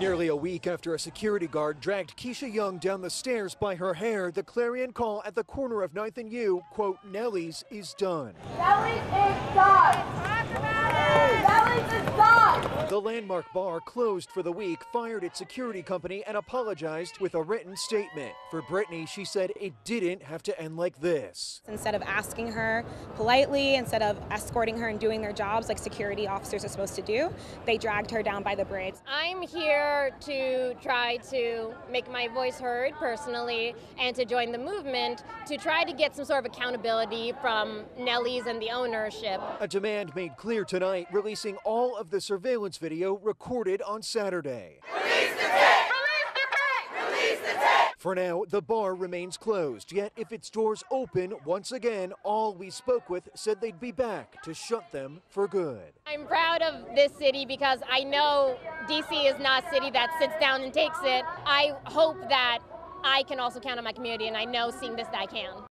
Nearly a week after a security guard dragged Keisha Young down the stairs by her hair, the clarion call at the corner of 9th and U, quote, Nellie's is done. Nellie's is done. Nellie's is done. The landmark bar closed for the week, fired its security company, and apologized with a written statement. For Brittany, she said it didn't have to end like this. Instead of asking her politely, instead of escorting her and doing their jobs like security officers are supposed to do, they dragged her down by the braids. I'm here to try to make my voice heard personally and to join the movement to try to get some sort of accountability from Nellie's and the ownership. A demand made clear tonight, releasing all of the surveillance video recorded on Saturday. Release the tape. Release the tape. Release the tape. For now, the bar remains closed, yet if its doors open once again, all we spoke with said they'd be back to shut them for good. I'm proud of this city because I know DC is not a city that sits down and takes it. I hope that I can also count on my community, and I know seeing this that I can.